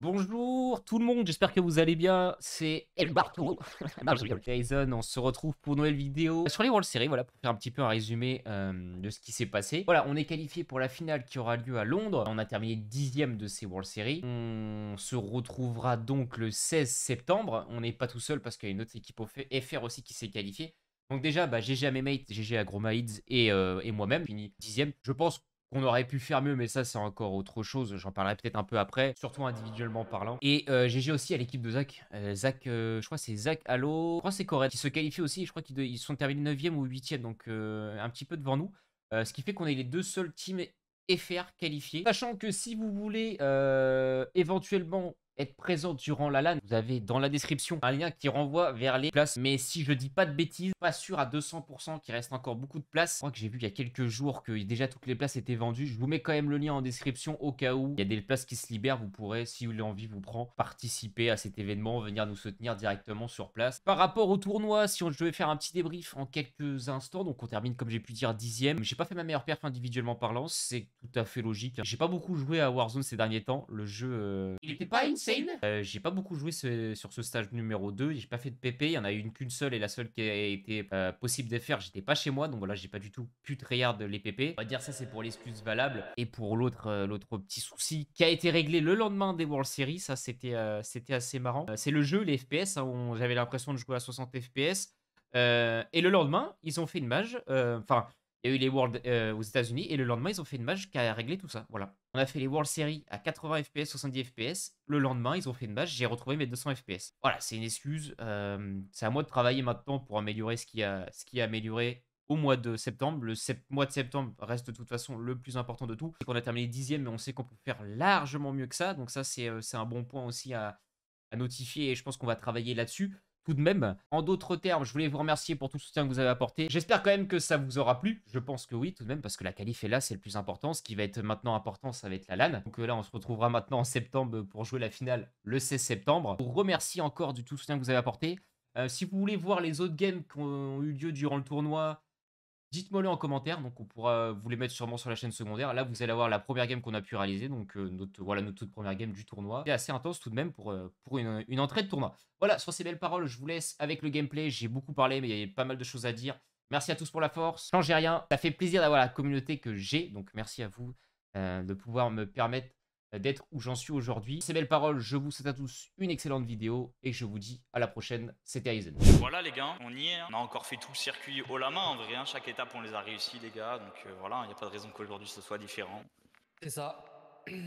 Bonjour tout le monde, j'espère que vous allez bien, c'est El Barto. Jason, on se retrouve pour une nouvelle vidéo sur les World Series, voilà, pour faire un petit peu un résumé euh, de ce qui s'est passé. Voilà, on est qualifié pour la finale qui aura lieu à Londres, on a terminé dixième de ces World Series. On se retrouvera donc le 16 septembre, on n'est pas tout seul parce qu'il y a une autre équipe au FR aussi qui s'est qualifiée. Donc déjà, bah, GG à mes mates, GG à Gromaids et, euh, et moi-même, fini dixième. Je pense qu'on aurait pu faire mieux, mais ça, c'est encore autre chose. J'en parlerai peut-être un peu après, surtout individuellement parlant. Et GG euh, aussi à l'équipe de Zach. Euh, Zach, euh, je crois c'est Zach Allo. Je crois c'est Correct qui se qualifie aussi. Je crois qu'ils sont terminés 9e ou 8e, donc un petit peu devant nous. ce qui fait qu'on est les deux seuls teams FR qualifiés. Sachant que si vous voulez éventuellement être présent durant la LAN, vous avez dans la description un lien qui renvoie vers les places. Mais si je dis pas de bêtises, pas sûr à 200% qu'il reste encore beaucoup de places. Je crois que j'ai vu il y a quelques jours que déjà toutes les places étaient vendues. Je vous mets quand même le lien en description au cas où il y a des places qui se libèrent. Vous pourrez, si vous l'envie vous prend, participer à cet événement, venir nous soutenir directement sur place. Par rapport au tournoi, si on devait faire un petit débrief en quelques instants, donc on termine comme j'ai pu dire dixième. J'ai pas fait ma meilleure perf individuellement parlant, c'est tout à fait logique. J'ai pas beaucoup joué à Warzone ces derniers temps. Le jeu, euh, il était pas euh, j'ai pas beaucoup joué sur ce stage numéro 2. J'ai pas fait de PP. Il y en a eu une qu'une seule et la seule qui a été euh, possible de faire, j'étais pas chez moi. Donc voilà, j'ai pas du tout pu tryhard les PP. On va dire ça, c'est pour l'excuse valable. Et pour l'autre euh, l'autre petit souci qui a été réglé le lendemain des World Series, ça c'était c'était assez marrant. c'est le jeu, les FPS. Hein, J'avais l'impression de jouer à 60 FPS. et le lendemain, ils ont fait une mage. Enfin, il y a eu les Worlds euh, aux États-Unis et le lendemain, ils ont fait une match qui a réglé tout ça. Voilà. On a fait les World Series à 80 FPS, 70 FPS. Le lendemain, ils ont fait une match, j'ai retrouvé mes 200 FPS. Voilà, c'est une excuse. Euh, c'est à moi de travailler maintenant pour améliorer ce qui a, ce qui a amélioré au mois de septembre. Le mois de septembre reste de toute façon le plus important de tout. Qu'on a terminé dixième, mais on sait qu'on peut faire largement mieux que ça. Donc ça, c'est euh, un bon point aussi à notifier et je pense qu'on va travailler là-dessus de même. En d'autres termes, je voulais vous remercier pour tout le soutien que vous avez apporté. J'espère quand même que ça vous aura plu. Je pense que oui, tout de même, parce que la qualif est là, c'est le plus important. Ce qui va être maintenant important, ça va être la LAN. Donc euh, là, on se retrouvera maintenant en septembre pour jouer la finale le 16 septembre. Je vous remercie encore du tout soutien que vous avez apporté. Euh, si vous voulez voir les autres games qui ont eu lieu durant le tournoi, Dites-moi le en commentaire, donc on pourra vous les mettre sûrement sur la chaîne secondaire. Là, vous allez avoir la première game qu'on a pu réaliser, donc euh, notre, voilà notre toute première game du tournoi. C'est assez intense tout de même pour, euh, une, entrée de tournoi. Voilà, sur ces belles paroles, je vous laisse avec le gameplay. J'ai beaucoup parlé, mais il y a pas mal de choses à dire. Merci à tous pour la force. Changez rien, ça fait plaisir d'avoir la communauté que j'ai, donc merci à vous euh, de pouvoir me permettre d'être où j'en suis aujourd'hui. Ces belles paroles, je vous souhaite à tous une excellente vidéo et je vous dis à la prochaine. C'était Aizen. Voilà les gars, on y est. On a encore fait tout le circuit haut la main en vrai. Hein. Chaque étape on les a réussi les gars. Donc euh, voilà, il n'y a pas de raison qu'aujourd'hui ce soit différent. C'est ça.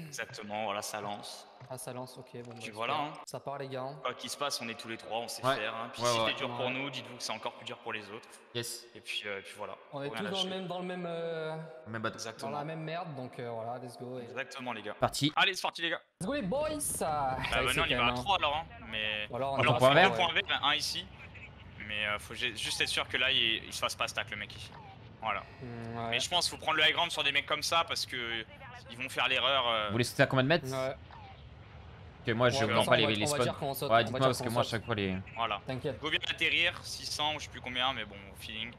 Exactement, voilà, ça lance. Ah, ça lance, ok. Bon, Puis bah, voilà. Hein. Ça part, les gars. Quoi qu'il se passe, on est tous les trois, on sait faire. Hein. Puis si c'est dur pour nous, dites-vous que c'est encore plus dur pour les autres. Yes. Et puis, euh, puis voilà. On est tous dans le même, dans le même, euh, même bateau. Exactement. Dans la même merde, donc euh, voilà, let's go. Exactement, les gars. Parti. Allez, c'est parti, les gars. Let's go, les boys. Bah, maintenant, on y va à 3 alors. Hein. Mais. Alors, on, on point vert. Point vert, un ici. Mais faut juste être sûr que là, il, il se fasse pas stack, le mec ici. Voilà. Mm, Mais je pense qu'il faut prendre le high ground sur des mecs comme ça parce que ils vont faire l'erreur. Euh. Vous voulez sauter à combien de mètres Ouais. Ok, moi je prends pas les, les spawns. Ouais, dites-moi parce que moi à chaque fois les. Voilà. T'inquiète. Go bien atterrir, 600 ou je sais plus combien, mais bon, feeling.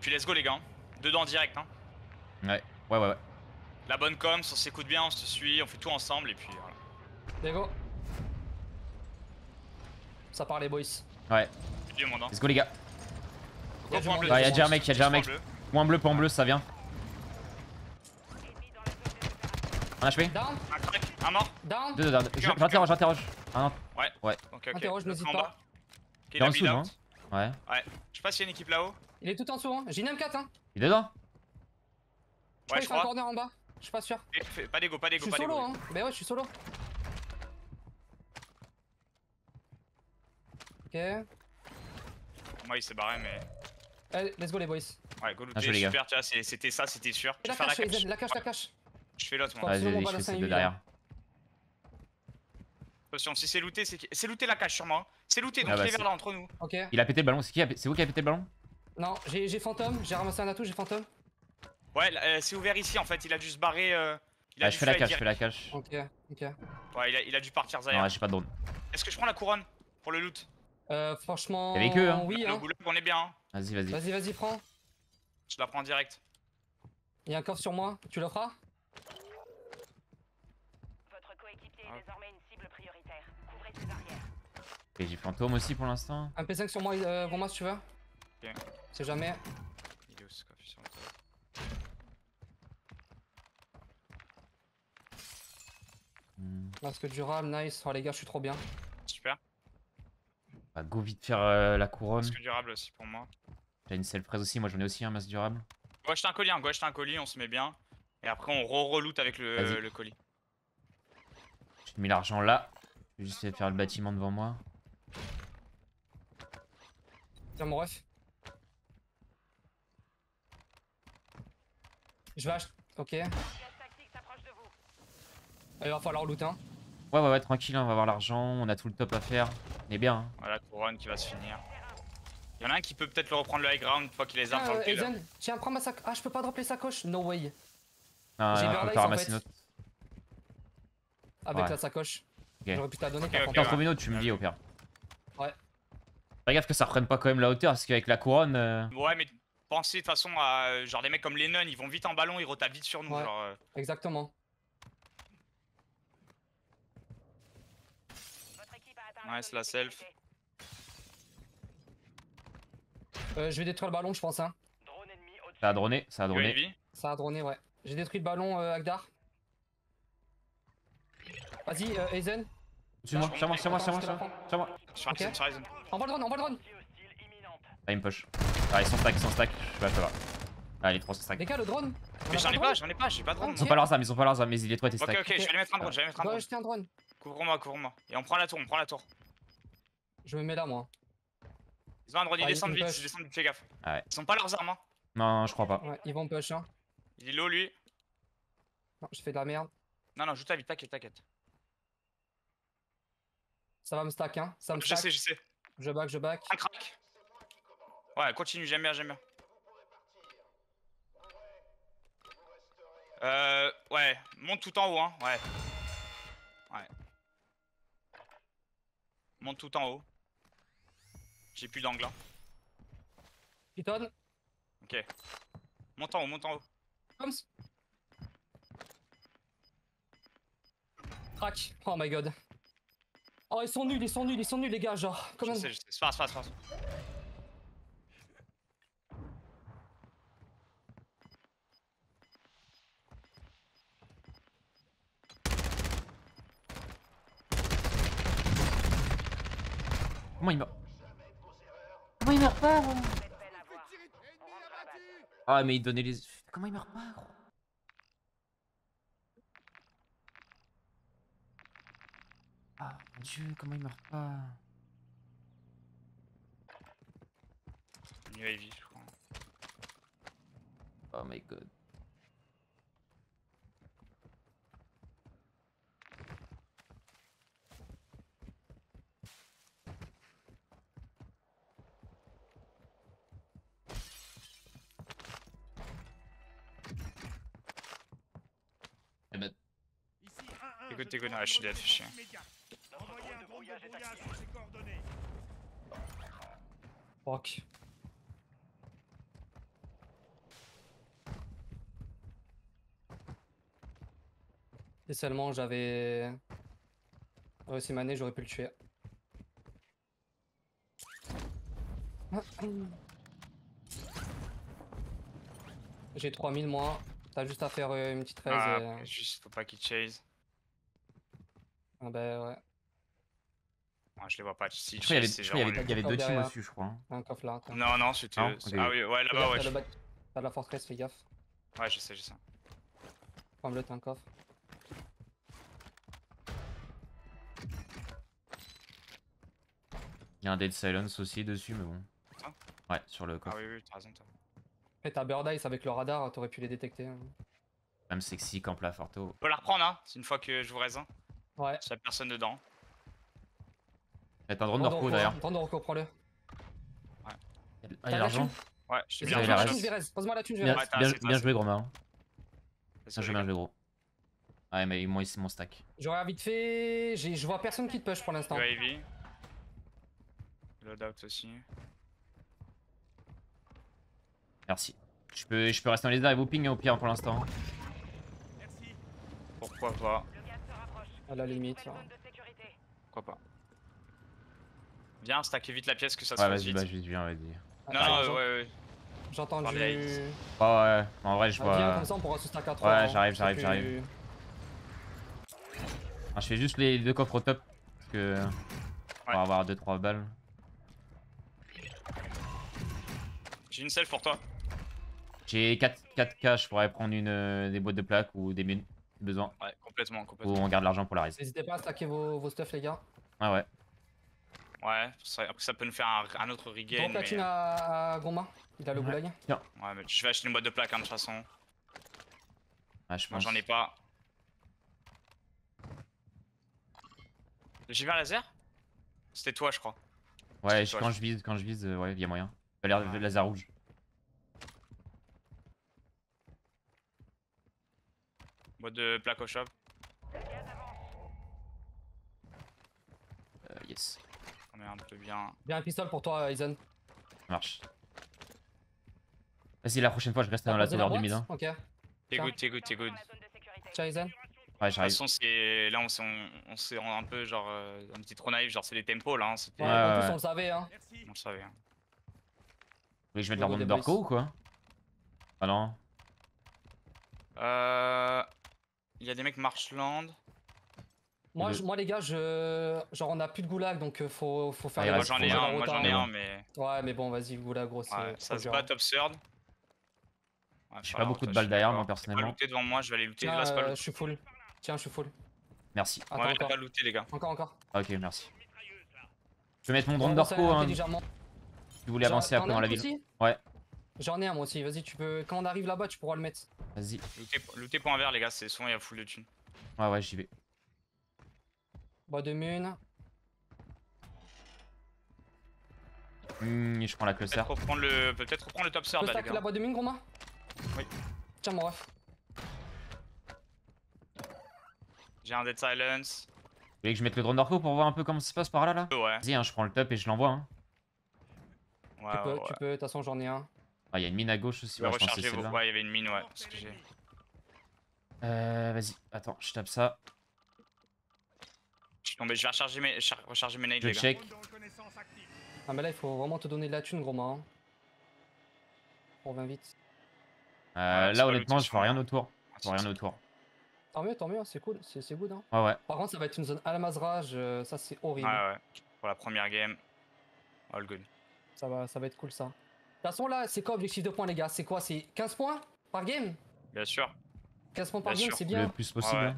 Puis let's go les gars. Dedans direct, hein. Ouais, ouais, ouais. ouais. La bonne com, on s'écoute bien, on se suit, on fait tout ensemble et puis voilà. Let's go. Ça part les boys. Ouais. Hein. Let's go les gars. Y'a ouais, y'a déjà un mec, y'a déjà un mec. Point bleu, point bleu, ça vient. Un HP Down Un mort Down Deux, deux, down. J'interroge, j'interroge. Un Ouais. Ouais. Ok, ok. Interroge, n'hésite pas. Il est en dessous, non Ouais. Ouais. Je sais pas s'il y a une équipe là-haut. Il est tout en dessous, hein. J'ai une M4, hein. Il est dedans Je ouais, je crois. un corner en bas. Je suis pas sûr. Pas d'ego, pas d'ego, pas d'ego. Je suis solo, hein. Bah ouais, je suis solo. Ok. Moi, il s'est barré, mais. Allez, let's go, les boys. Ouais, go looter, super, tu vois, c'était ça, c'était sûr. La cache, la cache, la cache. Je fais l'autre moi. Vas-y, je fais de derrière. Attention, si c'est looté, c'est looté la cache sur moi. C'est looté, donc ah bah il est vers là entre nous. Ok. Il a pété le ballon, c'est qui C'est vous qui a pété le ballon? Non, j'ai fantôme, j'ai ramassé un atout, j'ai fantôme. Ouais, euh, c'est ouvert ici en fait, il a dû se barrer. Euh, il a ah, je fais la cache, je fais la cache. Ok, ok. Ouais, il a, il a dû partir Zaya. Non, j'ai pas de drone. Est-ce que je prends la couronne pour le loot? Euh, franchement. Avec eux, hein. Oui, hein. Le on est bien. Hein. Vas-y, vas-y. Vas-y, vas-y, prends. Je la prends direct. Il y a un coffre sur moi, tu le feras Ok, j'ai fantôme aussi pour l'instant. Un P5 sur moi, euh, moi si tu veux. Ok. C'est jamais. Il est où ce coffre sur le Hmm. Masque durable, nice. Oh les gars, je suis trop bien. Super. Bah, go vite faire euh, la couronne. Masque durable aussi pour moi. J'ai une selle fraise aussi, moi j'en ai aussi un masque durable. Go acheter un colis, hein. go acheter un colis, on se met bien. Et après on re-reloot avec le, colis. J'ai mis l'argent là. Je vais juste faire le bâtiment devant moi. Tiens mon ref. Je vais acheter. Ok. Il va falloir loot hein. Ouais, ouais, ouais, tranquille, on va avoir l'argent, on a tout le top à faire. On est bien. hein. Voilà, couronne qui va se finir. Il y en a un qui peut peut-être le reprendre le high ground une fois qu'il les a le euh. Aizen, tiens, prends ma sac. Ah, je peux pas dropper sa coche. No way. J'ai pas en ramasser fait. notre. Avec Ouais. la sacoche. Ok. J'aurais pu te la donner. Ok, par ok, contre. T'en ouais. trouves une autre, tu me dis au pire. Ouais. Fais gaffe que ça reprenne pas quand même la hauteur, parce qu'avec la couronne. euh, Ouais, mais pensez de toute façon à genre des mecs comme Lennon, ils vont vite en ballon, ils retapent vite sur nous. Ouais. Genre, euh, Exactement. Nice, la self. Euh, je vais détruire le ballon, je pense. Hein. Ça a droné, ça a droné. Ça a droné, ouais. J'ai détruit le ballon, euh, Agdar. Vas-y, euh, Aizen. Sur moi, sur moi, sur moi, sur moi, sur moi, sur Ok. Envoie le drone, envoie le drone. Ah, il me push. Ah, ils sont stack, ils sont stack. Je sais pas, je sais pas. Ah, il est trop stack. Les gars, le drone. On Mais j'en ai pas, j'en ai pas, j'ai pas de drone. Ils ont pas leurs armes, ils ont pas leurs armes, mais il est trop Ok, stack. ok, je vais aller mettre un drone, je vais aller mettre un drone. acheter un drone. Couvre-moi, couvre-moi. Et on prend la tour, on prend la tour. Je me mets là, moi. Ils ont un drone, ils Ah, vite, ils descendent vite, fais gaffe. Ah ouais. Ils sont pas leurs armes, hein. Non, je crois pas. Ouais, ils vont push, hein. Il est low lui. Non, je fais de la merde. Non, non, joue ta vite, t'inquiète, t'inquiète. Ça va me stack, hein. Ça me Je stack. sais, je sais. Je back, je back. Un crack. Ouais, continue, j'aime bien, j'aime bien. Euh, ouais, monte tout en haut, hein, ouais. Ouais. Monte tout en haut. J'ai plus d'angle, hein. Python. Ok. Monte en haut, monte en haut. Comes. Crack. Oh my god. Oh, ils sont nuls, ils sont nuls, ils sont nuls, les gars, genre. Je Comment sais, je sais. C'est pas grave, c'est pas grave, c'est pas grave. Comment il meurt? Comment il meurt pas gros Ah, mais il donnait les. Comment il meurt pas, gros? Ah, mon dieu, comment il meurt pas Une UAV, je crois. Oh my god. Eh ben, Écoute, écoute, ouais, je suis dead, chier. Fuck. Et seulement j'avais réussi ma nez, j'aurais pu le tuer. J'ai 3000 moi. T'as juste à faire euh, une petite raise Ah, et... euh, juste, faut pas qu'il chase. Ah bah ouais, Ouais, je les vois pas. Si, je crois qu'il y avait, c'est je crois qu'il y genre avait- il y avait deux teams derrière. dessus, je crois. hein. un coffre là. attends. Non, non, c'était. Ok. Ah oui, ouais, là-bas, ouais. t'as je- le la forteresse, fais gaffe. Ouais, je sais, je sais. Prends-le, t'as un coffre. Il y a un Dead Silence aussi dessus, mais bon. Ah. Ouais, sur le Ah coffre. oui, oui, t'as raison, raison. Et t'as Bird Eyes avec le radar, t'aurais pu les détecter. hein. Même sexy, camp la Forto. On peut la reprendre, hein, c'est une fois que je vous raise un. Ouais. S'il y a personne dedans. Il y a un drone de repos d'ailleurs. Drone de recours, prends-le. Ah, il y T'as a la l'argent. Ouais, je suis bien. avez Pose-moi la thune, vais Bien. Ouais, bien, bien joué, gros main. Bien Désolé, joué, bien joué, gros. Ouais, mais moi, c'est mon stack. J'aurais vite fait. Je vois personne qui te push pour l'instant. UAV. Loadout aussi. Merci. Je peux, je peux rester dans les airs et vous ping hein, au pire pour l'instant. Pourquoi pas À la limite. là. Pourquoi pas Viens, stacker vite la pièce que ça se Ouais, fasse vas-y, vite. bah, viens, vas-y. Non, Attends, non, j'en- ouais, ouais. Parlez à Elise. Ouais, ouais, en vrai, je Ah, Viens vois. comme ça, on pourra se stack à Ouais, 3. j'arrive, j'arrive, j'arrive. Ah, je fais juste les deux coffres au top. Parce que. On va Ouais. avoir 2-3 balles. J'ai une self pour toi. J'ai 4, 4K, je pourrais prendre une, euh, des boîtes de plaques ou des mines. Besoin. Ouais, complètement, Ou complètement. on garde l'argent pour la raise. N'hésitez pas à stacker vos, vos stuff, les gars. Ouais, ouais. Ouais, ça, après ça peut nous faire un, un autre regain. Mais... platine à, à Goma. Il a le Ouais. goulag. Ouais, mais je vais acheter une boîte de plaques hein, de toute façon. Ouais, je Moi pense. j'en ai pas. J'ai vu un laser? C'était toi, je crois. Ouais, c'est je- toi, quand je- je vise, quand je vise, euh, ouais, y a moyen. L'air de laser rouge. Boîte de plaques au shop. Euh, yes, On est un peu bien. Bien un pistol pour toi, Aizen. ça marche. Vas-y, la prochaine fois, je reste dans la de teneur du mid. Hein. Ok. T'es Tiens. good, t'es good, t'es good. De Ciao, Aizen. Ouais, toute j'arrive. façon, c'est là on s'est on, on s'est un peu genre euh, un petit trop naïf, genre c'est des tempos là, hein, Ouais, Ouais, en plus, on le savait, hein. on le savait. hein. Vous voulez que je mette leur nombre des d'orco ou quoi? Ah non. Euh il y a des mecs Marshland. Moi, Le- je- moi, les gars, je... genre, on a plus de goulag donc euh, faut, faut faire Ah, Moi j'en ai un, moi j'en ai hein. un mais Ouais, mais bon, vas-y, goulag, gros, ouais, ça se bat top third. Ouais, J'ai pas beaucoup de balles derrière, moi, Je vais personnellement. looter devant moi, je vais aller looter. Tiens, Là, c'est pas euh, loot. je suis full. Tiens, je suis full. Merci. Attends, Ouais, encore. pas looter les gars. Encore, encore. Ah, ok, merci. Je vais mettre mon drone d'orco hein, si vous voulez avancer après dans la ville. Ouais. J'en ai un moi aussi, vas-y, tu peux. Quand on arrive là-bas, tu pourras le mettre. Vas-y. Looter, looter point vert les gars, c'est souvent il y a full de thunes. Ouais, ouais, j'y vais. Bois de mune. Hmm, je prends la cluster. Peut-être reprendre le, peut-être reprendre le top peux là les stacker gars. la boîte de mine, gros main Oui. Tiens, mon ref. J'ai un dead silence. Vous voulez que je mette le drone d'orco pour voir un peu comment ça se passe par là là? Ouais. Vas-y, hein, je prends le top et je l'envoie. Hein. Ouais, tu peux, ouais, tu peux, de toute façon, j'en ai un. Ah, il y a une mine à gauche aussi. Je Ouais, je pense que c'est recharger vos. Ouais, il y avait une mine, ouais. que. Euh, vas-y, attends, je tape ça. Je suis tombé, je vais recharger mes, char- recharger mes nades Je les gars. check. Ah, mais là, il faut vraiment te donner de la thune, gros main. hein. On revient vite. Euh, Ouais, là, honnêtement, je vois rien autour. Je vois rien autour. Tant mieux, tant mieux, c'est cool, c'est good. Hein. Ouais, ouais. Par contre, ça va être une zone Almazrage, euh, ça c'est horrible. Ouais, ouais. Pour la première game. All good. Ça, va, ça va être cool ça. De toute façon, là, c'est quoi objectif de points, les gars? C'est quoi? C'est 15 points par game? Bien sûr. 15 points par Bien game, c'est Le bien. plus possible. Ouais. hein.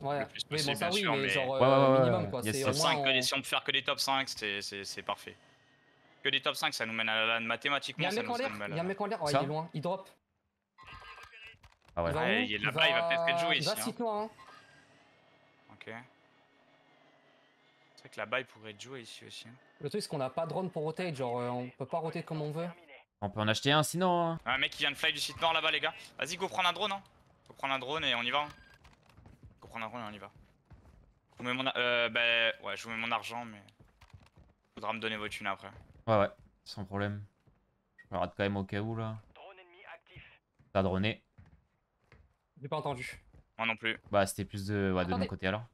Ouais, le plus oui, possible, bon, ça bien oui, sûr, mais, mais- genre Ouais, euh, ouais, ouais, minimum quoi. Yes, C'est yes. au Top moins. 5, que on- des- si on peut faire que des top 5, c'est- c'est c'est parfait. Que des top 5, ça nous mène à la LAN Il y mathématiquement. a un mec en l'air, il y a un mec en l'air, ouais, il est loin, il drop. Ah ouais. Il va Ouais, il a là-bas, il va peut-être être joué Il ici, va hein. site noir, hein. Ok. C'est vrai que là-bas, il pourrait être joué ici aussi. hein. Le truc, c'est qu'on a pas de drone pour rotate, genre euh, on peut pas roter comme on veut. On peut en acheter un sinon. hein. Ah, un mec qui vient de fly du site nord là-bas, les gars. Vas-y, go prendre un drone. Hein. Go prendre un drone et on y va. hein. Go prendre un drone et on y va. Je vous mets mon, euh, bah, ouais, je vous mets mon argent, mais faudra me donner vos thunes après. Ouais, ouais, sans problème. Je me rate quand même au cas où là. T'as droné. J'ai pas entendu. Moi non plus. Bah, c'était plus de, ouais, de mon côté alors.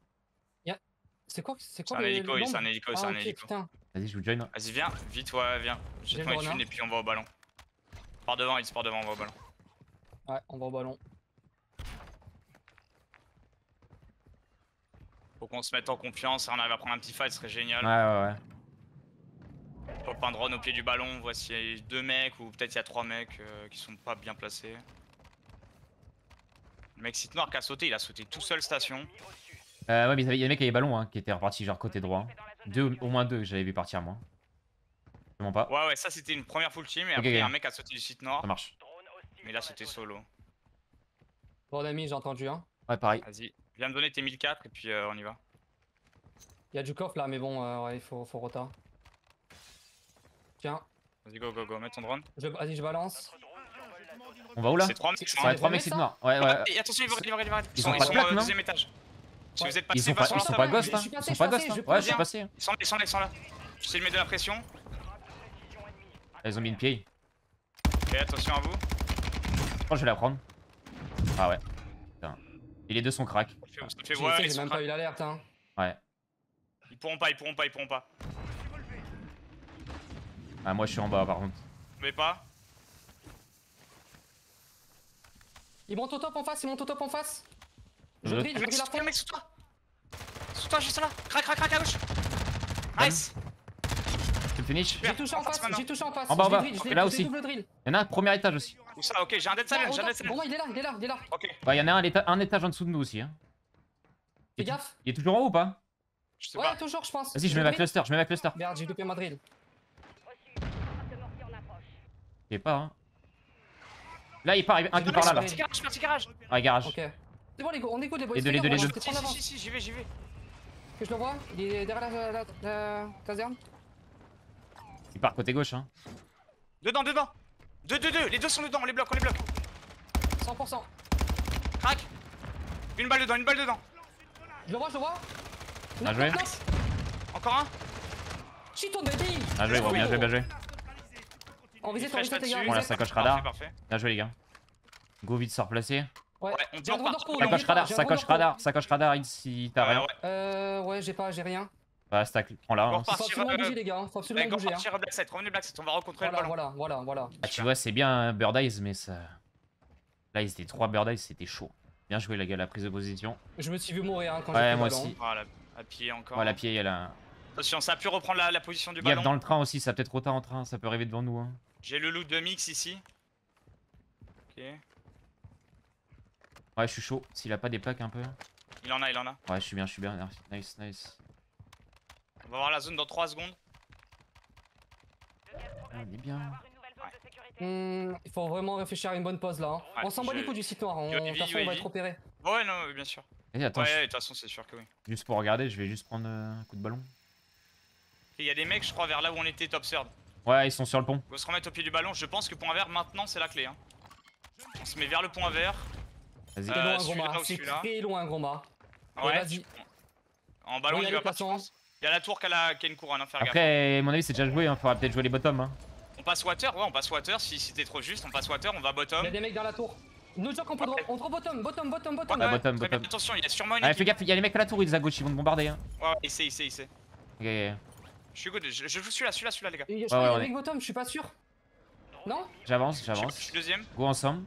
C'est quoi, c'est C'est quoi un le- hélico, c'est un hélico, Ah, c'est un hélico. Vas-y, je vous join. Vas-y, viens, vite, ouais, viens. Le les renard. thunes et puis on va au ballon. Par devant, il se part devant, on va au ballon. Ouais, on va au ballon. Faut qu'on se mette en confiance et on arrive à prendre un petit fight, ce serait génial. Ouais, ouais, ouais. Pop un drone au pied du ballon, voici deux mecs ou peut-être il y a trois mecs euh, qui sont pas bien placés. Le mec site noir qui a sauté, il a sauté tout seul station. Euh, ouais, mais il y avait- il y a des mecs qui avaient ballon hein, qui étaient repartis genre côté droit. Deux, au moins deux que j'avais vu partir moi. Vraiment pas. Ouais ouais ça c'était une première full team et après un mec a sauté du site nord, Ça marche. mais a sauté solo. Bon ami, j'ai entendu hein. Ouais, pareil. Vas-y, viens me donner tes 1004 et puis euh, on y va. Il y a du coffre là, mais bon, euh, ouais, il faut, faut rota. Tiens, Vas-y go go go, mets ton drone. je- vas-y, je balance. On va où là C'est trois mecs. C'est- hein. Ouais, des trois vrais mecs c'est mecs, noir. Ouais, ouais. Et attention, ils vont vont ils vont Ils sont, ils au deuxième étage. Si vous êtes Ils sont pas ils sont pas ghost, Je hein. Ils sont pas suis ghost, passé, hein. Ouais, je suis passé. Ils sont là, ils sont là, ils sont là. J'essaie de mettre de la pression. Ils ont mis une pied. Et attention à vous. Je pense que je vais la prendre. Ah ouais. Putain. Et les deux sont crack. J'ai ouais, ils même pas eu l'alerte hein. Ouais. Ils pourront pas, ils pourront pas, ils pourront pas. Ah, moi je suis en bas par contre. Mais pas. Il monte au top en face, il monte au top en face. Je Un je un fond. mec sous toi. Sous toi, juste là. Crac, crac, crac à gauche. Nice. Tu finish J'ai touché en En face j'ai touché en face. En bas, en bas. là aussi. Y'en a un premier étage aussi. Où ça Ok, j'ai un dead au j'ai un dead silent. Bon, moi, il est là, il est là, il est là. Ok, Ouais, y'en a un, étage en dessous de nous aussi. Hein. Fais gaffe. Il est toujours en haut ou pas? Je sais Ouais, pas. toujours, je pense. Vas-y, je mets ma cluster, je mets ma cluster. Merde, j'ai loupé ma drill. Je sais pas, hein. Là, il part, un qui part là, là. Petit garage, petit garage. Ah, garage. Ok. C'est bon, les gars, on est good, les boys. Les deux, les deux, les deux. Si, si, si, j'y vais, j'y vais. Que je le vois Il est derrière la, la, la caserne. Il part côté gauche, hein. Dedans, dedans. Deux, deux, deux. Les deux sont dedans, on les bloque, on les bloque. 100%. Crac. Une balle dedans, une balle dedans. Je le vois, je le vois. Bien joué. Encore un. Shit on baby Bien joué, gros, bien joué, bien joué. On reset, on reset les gars, on la sacoche radar. parfait. Bien joué, les gars. Go vite se replacer. Ouais, Ouais, on repartir. d'orco, Sacoche radar, sacoche radar, sacoche radar, si t'as Ouais, rien. ouais. Euh, ouais, j'ai pas, j'ai rien. Bah, stack, prends-la. Hein. Faut absolument bouger les gars, faut Ouais, absolument bouger. Hein. partir Black Side, revenez Black on va recontrer le Voilà, ballon. voilà, voilà, voilà. Ah, tu vois, c'est bien hein, Bird Eyes, mais ça. Là, ils étaient 3 Bird Eyes, c'était chaud. Bien joué, les gars, la prise de position. Je me suis vu mourir hein, quand Ouais, j'ai pris le moi aussi. Voilà, à pied encore. Voilà, pied, elle a. Attention, ça a pu reprendre la, la position du Gaffe ballon. dans le train aussi, ça peut être trop tard en train, ça peut arriver devant nous. Hein. J'ai le loot de mix ici. Ok. Ouais, je suis chaud. S'il a pas des packs un peu. Il en a, il en a. Ouais, je suis bien, je suis bien. Nice, nice. On va voir la zone dans 3 secondes. Ah, on est bien. Hmm, il faut vraiment réfléchir à une bonne pause là. hein. Ouais, on s'en bat les coups du site noir, on, je- de toute façon on va être opéré. Ouais, non, oui, bien sûr. Vas-y, attends, Ouais, je- de toute façon, c'est sûr que oui. juste pour regarder, je vais juste prendre euh, un coup de ballon. Il y a des mecs, je crois, vers là où on était top third. Ouais, ils sont sur le pont. On va se remettre au pied du ballon. Je pense que point vert, maintenant, c'est la clé. Hein. On se met vers le point vert. Vas-y. Euh, C'est loin, celui-là Groma, ou c'est très loin, Groma. Et Ouais. Vas-y. En ballon, Oui, il va pas. Il y a la tour qui a, la- a une couronne, hein, faire gaffe. Après, à mon avis, c'est déjà joué. Hein. Faudra peut-être jouer les bottoms. Hein. On passe water, ouais, on passe water. Si, si t'es trop juste, on passe water, on va Il bottom. y a des mecs dans la tour. Nous qu'on peut. On drop bottom, bottom, bottom, bottom. Ouais, bottom, très bien, bottom. Attention, il y a sûrement une Ah, fais gaffe, il y a les mecs à la tour, ils à gauche, ils vont te bombarder. Hein. Ouais, ouais, il sait, il sait, il sait. Ok, ok. Je suis good, je, je joue celui-là, celui-là, celui-là, les gars. Et Je Ouais, crois ouais, qu'il y a est- mecs bottom, je suis pas sûr. Non? J'avance, suis- je j'avance. suis deuxième. Go ensemble.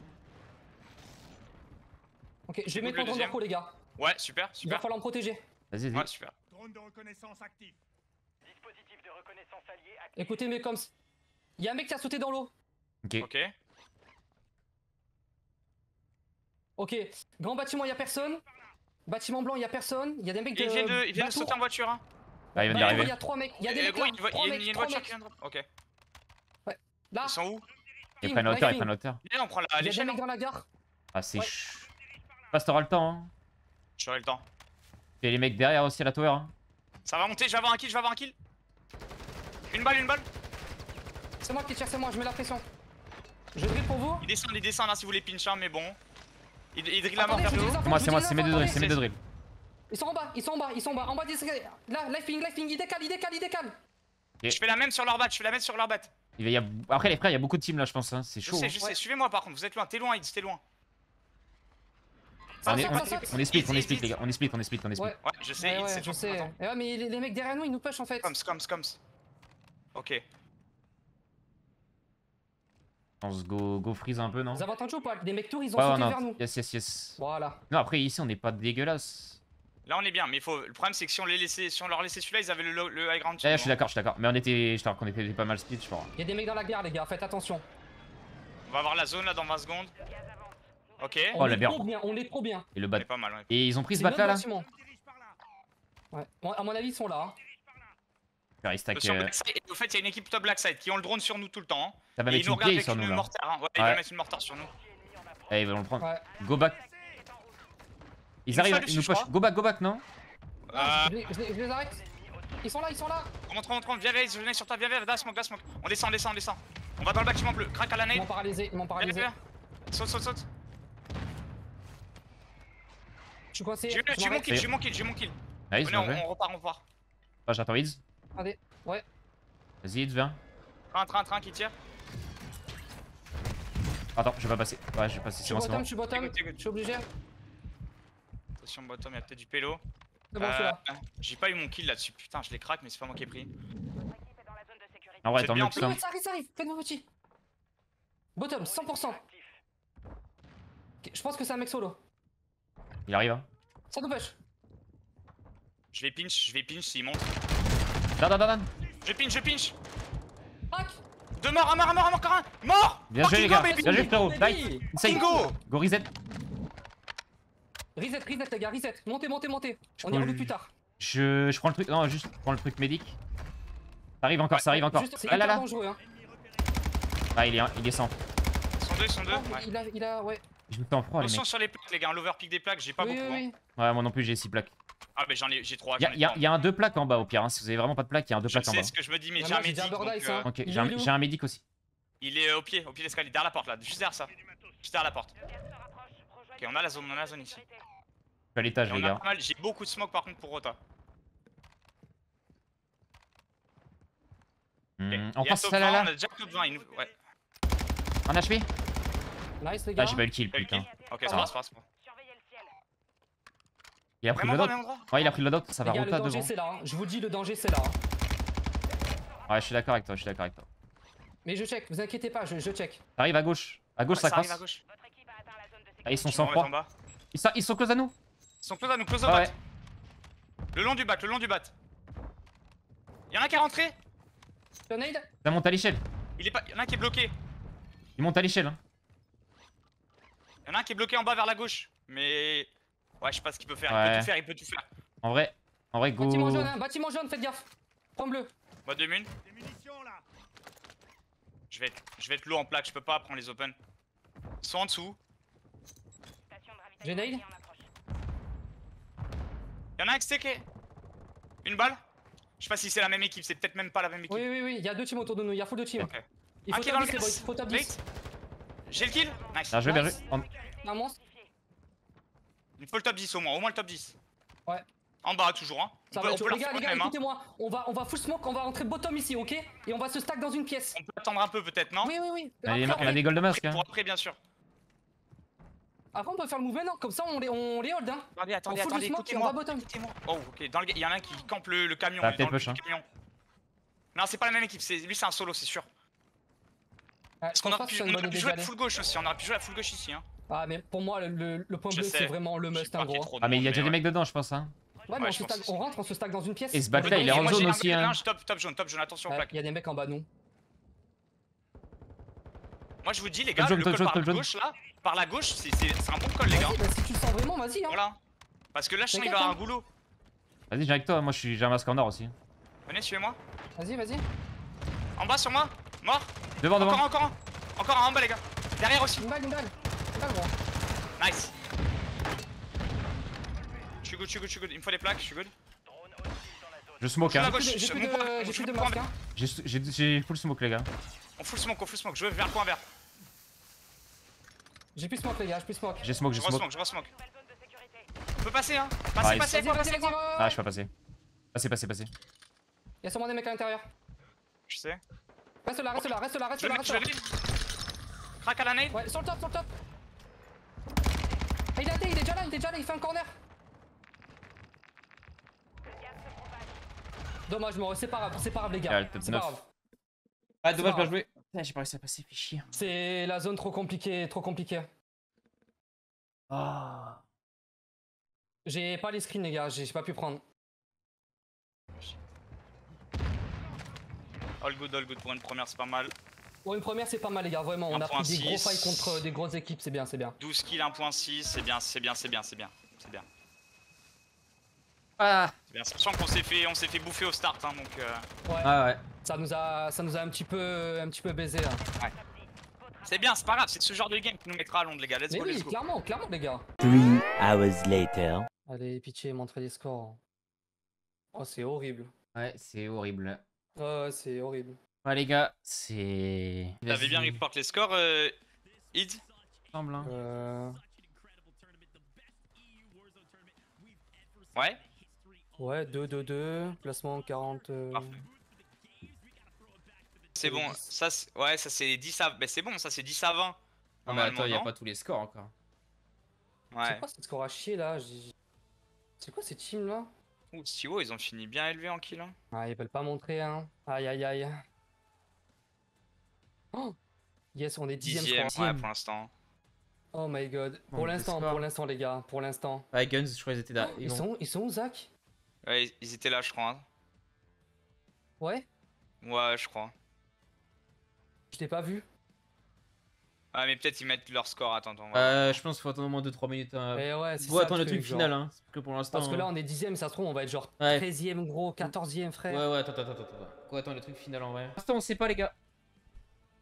Ok, je vais mettre mon drone d'orco les gars. Ouais, super, Il va super. falloir me protéger. Vas-y, vas-y. Ouais, super. Drone de reconnaissance actif. Écoutez mes coms. Il y a un mec qui a sauté dans l'eau. Ok. Ok. Ok, grand bâtiment, il y a personne. Bâtiment blanc, il y a personne. Il y a des mecs de. Ils viennent de, ils viennent de sauter en voiture, hein. Ah, il vient Bah, d'arriver. Il y a trois mecs. Il y a des mecs gros, là. il y a une- il il voiture mecs. qui vient de. Ok. Là, Ils sont où Ils prennent la live hauteur, ils prennent la hauteur. Viens, on prend la il y a des mecs hein. dans la gare. Ah, c'est Ouais. Je passe, t'auras le temps. Hein. J'aurai le temps. Et les mecs derrière aussi à la tower. Hein. Ça va monter, je vais avoir un kill, je vais avoir un kill. Une balle, une balle. C'est moi qui tire, c'est moi, je mets la pression. Je drill pour vous. Il descend, il descend là si vous voulez pinch, hein, mais bon. Il, il drill la mort vers je le haut. C'est moi, je c'est moi, c'est mes deux drills, c'est mes deux drills. Ils sont en bas, ils sont en bas, ils sont en bas. En bas des. Là, life ping, life ping, il décale, il décale, il décale. Je fais la même sur leur bat, je fais la même sur leur bat. Il y a... Après, les frères, il y a beaucoup de teams là, je pense. Hein. C'est Je chaud. sais, hein. je sais. Ouais. Suivez-moi par contre, vous êtes loin, t'es loin, Ids, t'es loin. On est, on, on split, on est Easy, split, easy. les gars. On est split, on est split, on est split. Ouais. Ouais, je sais, Ouais, ouais, c'est je sais. Eh ouais, mais les, les mecs derrière nous, ils nous push en fait. Coms, coms, coms. Ok. On se go, go freeze un peu, non Vous avez entendu ou pas Les mecs tours, ils ont sauté non. vers nous. Yes, yes, yes. Voilà. Non, après, ici, on n'est pas dégueulasse. Là on est bien, mais faut. Le problème c'est que si on les laissait, si on leur laissait celui-là, ils avaient le, le high ground. Ouais, je suis d'accord, je suis d'accord. Mais on était, je crois qu'on était pas mal split, je crois. Il y a des mecs dans la gare, les gars, faites attention. On va avoir la zone là dans 20 secondes. Ok. Oh, On la est trop bien, on est trop bien. Et le On bat. pas mal, ouais. Et ils ont pris ce bat là, là. Ouais. À mon avis, ils sont là. hein. Ils stack, Sur euh, au fait, il y a une équipe top Blackside qui ont le drone sur nous tout le temps. hein. Ça va et ils mettre nous une avec sur une nous là. Hein. Ouais, ils vont mettre une mortare sur nous. Eh, ils vont le prendre. Ouais. Go back. Ils arrivent, ils nous push. Go back, go back, non Euh, Je, les, je les- je les arrête. Ils sont là, ils sont là. rentre, rentre, rentre. Viens, viens, je venais sur toi. Viens, viens, da smoke, smoke. On descend, on descend, on descend. On va dans le bâtiment bleu. Crac à la Ils nade. m'ont paralysé, ils m'ont Viens, paralysé. viens. Saute, saute, saute. Je suis coincé. J'ai mon kill, j'ai mon kill, j'ai mon kill. Nice, Venez, bien on, repart, on repart. Ah, j'attends Wiz. Attendez. Ouais. Vas-y, Wiz, viens. Train, train, train qui tire. Attends, je vais pas passer. Ouais, je vais passer, Je c'est suis bon, c'est bottom, bon. je suis bottom. Je suis obligé. Attention, bottom, il y a peut-être du pélo. C'est bon, Euh. J'ai pas eu mon kill là-dessus. Putain, je les craque, mais c'est pas moi qui ai pris. En vrai, tant mieux bien que ça. Ça arrive, ça arrive, faites-moi petit. Bottom, 100%. Ok, Je pense que c'est un mec solo. Il arrive, hein. Ça nous push. Je vais pinch, je vais pinch s'il monte. Dan, dan, dan, dan. Je pinch, je pinch. Crac Deux morts, un mort, un mort, un mort, encore un. Mort Bien joué, les gars. Bien joué, frérot. Nice. Bingo Go reset. Reset, reset les gars, reset. Montez, montez, montez. On y le- plus tard. Je, je prends le truc. Non, juste, je prends le truc médic. Ça arrive encore, ça arrive encore. Juste, C'est Ah là là. dangereux hein. Ah, il est, il est 100. Ils sont deux, ils sont deux. Oh, Ouais. Il a, il a, ouais. Je me fais en froid, les Attention mecs. sur les plaques, les gars. L'overpick des plaques, j'ai pas oui, beaucoup. oui, hein. Ouais, moi non plus, j'ai 6 plaques. Ah, mais j'en ai, j'ai trois. Il y a, y un 2 plaques en bas au pire. Hein. Si vous avez vraiment pas de plaques, il y a un 2 Je plaques en sais bas. ce que je me dis, mais Ah, j'ai un médic. Ok, j'ai un, médic aussi. Il est au pied, au pied de l'escalier, derrière la porte là, juste derrière ça. Juste derrière la porte. Ok, on a la zone, on a la zone ici. Je suis à l'étage, les gars. j'ai beaucoup de smoke par contre pour Rota. Hmm, Ok. On Il y a pense top ça là 20, On a déjà top 20, il nous... ouais. Un HP Nice les gars. Ah, j'ai pas eu le kill, putain. kill Ok, Ça ça va. va, ça va, ça va. Il a pris le loadout. Ouais, il a pris le loadout. Ça va Les gars, le rota danger devant. c'est là. hein. Je vous dis, le danger c'est là. hein. Ouais, je suis d'accord avec toi, je suis d'accord avec toi. Mais je check, vous inquiétez pas, je, je check. Ça arrive à gauche. À gauche, Ouais, ça ça arrive crosse. à gauche. Ah, ils sont sans froid. bas. Ils sont, ils sont close à nous. Ils sont close à nous, close au bat. ouais. Le long du bat, le long du bat. Y'en a un qui est rentré Ça monte à l'échelle. Il est pas. Y'en a un qui est bloqué. Il monte à l'échelle. Hein. Y'en a un qui est bloqué en bas vers la gauche. Mais. Ouais, je sais pas ce qu'il peut faire. Il peut tout faire, il peut tout faire. En vrai, en vrai, go. Bâtiment jaune, hein, bâtiment jaune, faites gaffe. Prends bleu. Moi, deux munes. Je vais être, je vais être low en plaque, je peux pas prendre les open. Ils sont en dessous. J'ai nade. Y'en a un qui. Une balle. Je sais pas si c'est la même équipe, c'est peut-être même pas la même équipe. Oui, oui, oui, il y a deux teams autour de nous, il y a full de teams. Ok. Il faut qui est top dans le 10 les boys, faut top 10. Wait. J'ai le kill. Nice. Bien joué, bien joué. En- Un monstre. Il faut le top 10 au moins, au moins le top 10. Ouais. En bas toujours, hein. Ça on va peut, être on chaud. peut Les gars, les gars, hein. écoutez-moi. On va, on va full smoke, on va rentrer bottom ici, ok? Et on va se stack dans une pièce. On peut attendre un peu peut-être, non? Oui, oui, oui. On a des- Après, on a des gold mask. Hein. Pour après, bien sûr. Après, on peut faire le mouvement, non? Comme ça, on les, on les hold, hein. Attendez, On attendez, attendez, on écoutez-moi. bottom. Écoutez-moi. Oh, ok. Dans le... Il y en a un qui campe le, le camion. Dans le push, hein. camion. Non, c'est pas la même équipe. Lui, c'est un solo, c'est sûr. Ouais, Parce qu'on aurait pu, on bonne pu jouer à la full gauche aussi. On aurait pu jouer à la full gauche ici. Hein. Ah, mais pour moi, le, le- le point Je bleu, c'est vraiment le must, un ait gros. Ah, mais il y a déjà des mecs dedans, je pense. Hein. Ouais, mais on, rentre, on se stack dans une pièce. Et ce bac-là, peut il est en un aussi, hein. je Top, top jaune, top jaune. Attention, plaque. Il y a des mecs en bas, nous. Moi, je vous dis, les gars, jaune, le jaune, par la jaune. gauche là, par la gauche, c'est un bon call, les gars. Vas-y, bah, si tu le sens vraiment, vas-y, hein. Voilà. Parce que là, je sens qu'il T'inquiète, va avoir hein. un goulot. Vas-y, j'ai avec toi. Moi, je suis- j'ai un masque en or aussi. Venez, suivez-moi. Vas-y, vas-y. En bas sur moi. Mort. Devant, Encore devant. un, encore un. Encore un en bas, les gars. Derrière aussi. Une balle, une balle. Une balle, gros. Nice. Je suis good, je suis good, je suis good. Il me faut des plaques, je suis good. Je smoke, hein. J'ai je- plus de, masque, hein. J'ai full smoke, les gars. On full smoke, on full smoke. Je veux vers le point vert. J'ai plus smoke, les gars, j'ai plus smoke. J'ai smoke, Je j'ai smoke. smoke, je re smoke. On peut passer, hein. Passez, passez, passez. Ah, je suis pas passé. Passez, passez, passez. Y'a sûrement des mecs à l'intérieur. Je sais. Reste là, reste là, reste là, reste là, reste je là. Crack à la nade. Ouais, sur le top, sur le top. Ah, il a été, il est déjà là, il est déjà là, il fait un corner. Dommage, mais c'est pas grave, c'est pas grave, les Ah, gars. le top C'est pas 9. grave. Ah, dommage, bien joué. J'ai pas réussi à passer, fait chier. C'est la zone trop compliquée, trop compliquée. Ah. J'ai pas les screens, les gars, j'ai pas pu prendre. All good, all good. Pour une première, c'est pas mal. Pour une première, c'est pas mal, les gars, vraiment. On a pris des gros 1.6. fights contre des grosses équipes, c'est bien, c'est bien. 12 kills, 1.6. C'est bien, c'est bien, c'est bien, c'est bien. C'est bien. Ah. C'est bien. Sachant qu'on s'est fait, on s'est fait bouffer au start, hein, donc. euh, Ouais, Ah, ouais. ça nous a, ça nous a un petit peu, un petit peu baisé. Là. C'est bien, c'est pas grave. C'est ce genre de game qui nous mettra à Londres, les gars. Let's Mais go, oui, let's go. clairement, clairement, les gars. Three hours later. Allez, pitié, montrez les scores. Oh, c'est horrible. Ouais, c'est horrible. Ouais, ouais, c'est horrible. Ouais, les gars, c'est. T'avais bien Vas-y. report les scores, euh, Id? Semble, hein. Euh... Ouais. Ouais, 2, 2, 2, placement 40. euh, Parfait. C'est bon. Ça, c'est- ouais, ça c'est 10 à. Bah, c'est bon, ça c'est 10 à 20. Ah, mais attends, y a non pas tous les scores encore. C'est Ouais. quoi cette score à chier là? C'est quoi ces teams là? Ouh, Stio, ils ont fini bien élevés en kill. Hein. Ah, ils veulent pas montrer, hein. Aïe aïe aïe. Yes, on est dixième, je Dixième, crois. ouais, pour l'instant. Oh my god. Bon, Pour l'instant, pour l'instant, les gars. Pour l'instant. Ouais, Guns, je crois qu'ils étaient là. Ils sont, ils sont où, Zach? Ouais, ils- ils étaient là, je crois. hein. Ouais Ouais, je crois. Je t'ai pas vu. Ah, mais peut-être ils mettent leur score. Attends, attends. Euh, je pense qu'il faut attendre au moins 2-3 minutes. Hein. Mais ouais, c'est Faut ça attendre le truc genre. final, hein. Parce que pour l'instant. Parce que là, on est dixième, ça se trouve, on va être genre Ouais. 13ème gros, 14ème frère. Ouais, ouais, attends, attends, attends. attends. Faut attendre le truc final en vrai. Pour l'instant, on sait pas, les gars.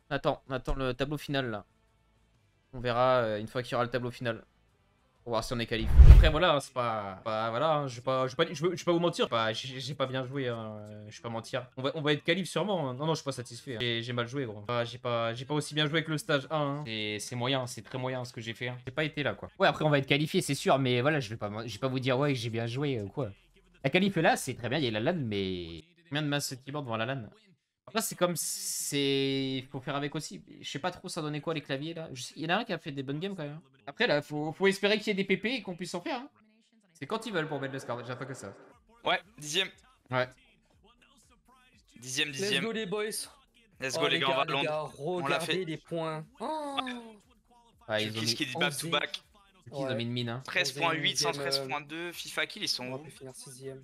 Attends, on attend le tableau final là. On verra euh, une fois qu'il y aura le tableau final. Pour voir si on est qualifié. Après, voilà, hein, c'est pas. voilà, hein, je vais pas, je vais pas, je pas vous mentir. J'ai pas bien joué, hein, euh, je vais pas mentir. On va, on va être qualif sûrement. hein. Non, non, je suis pas satisfait. J'ai- mal joué, gros. J'ai pas, pas aussi bien joué que le stage 1. hein. C'est- C'est moyen, c'est très moyen ce que j'ai fait. J'ai pas été là, quoi. Ouais, après, on va être qualifié, c'est sûr, mais voilà, je vais pas, je vais pas vous dire, ouais, que j'ai bien joué ou quoi. La qualif là, c'est très bien, il y a la LAN, mais combien de masses keyboard devant la LAN? Après, c'est comme c'est. Faut faire avec aussi. Je sais pas trop ça donnait quoi les claviers là. Il y en a un qui a fait des bonnes games quand même. Après, là, faut, faut espérer qu'il y ait des PP et qu'on puisse en faire. hein. C'est quand ils veulent pour mettre le score, j'attends que ça. Ouais, dixième. Ouais. Dixième, Let's dixième. go les boys. Let's Oh, go les gars, on va les gars, l'a fait. les points. Oh Ouais, ils ont Qu'est-ce mis, qui dit on back to back ils ont Ouais. mis une mine. Hein. 13.8, dixième, euh, 113.2, FIFA kill, ils sont On va où plus finir sixième.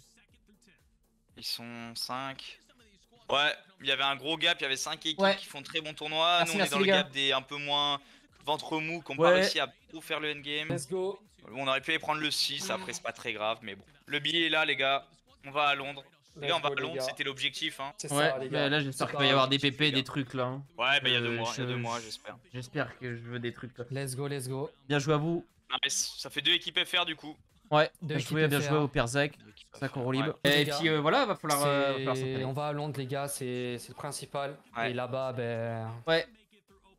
Ils sont 5. Ouais, il y avait un gros gap, il y avait 5 équipes Ouais. qui font très bon tournoi. Merci, Nous on merci, est dans le gars. gap des un peu moins ventre mou, qui n'ont Ouais. pas réussi à trop faire le endgame. Let's go. On aurait pu aller prendre le 6, après c'est pas très grave, mais bon. Le billet est là les gars, on va à Londres. Les gars, on va à Londres, c'était l'objectif. Hein. Ouais, ça, les mais gars. là j'espère qu'il va y avoir des les des trucs là. hein. Ouais, bah il y a deux Euh, mois, il y a deux je- mois, j'espère. J'espère que je veux des trucs là. Let's go, let's go. Bien joué à vous. Nice, ça fait deux équipes FR du coup. Ouais, bien joué, bien joué au Perzak. Ça qu'on. Les Et gars, puis euh, voilà, va falloir, euh, va falloir on va à Londres, les gars, c'est c'est le principal. Ouais. Et là-bas, ben. Ouais,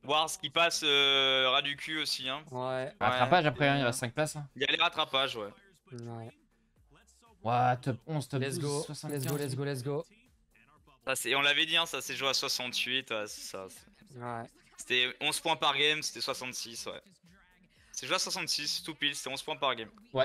Voir ce qui passe euh, ras du cul aussi. Hein. Ouais. rattrapage après, hein, il reste 5 places. hein. Il y a les rattrapages, ouais. ouais. Ouais, top 11, top Let's 12, go, 75. let's go, let's go, let's go. Ça, c'est- on l'avait dit, hein, ça s'est joué à 68. ouais, c'est ça. Ouais. C'était 11 points par game, c'était 66, ouais. C'est joué à 66, tout pile, c'était 11 points par game. Ouais,